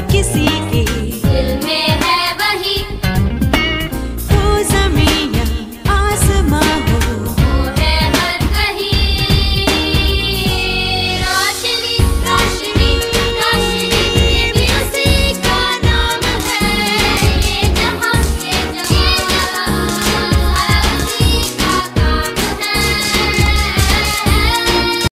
किसी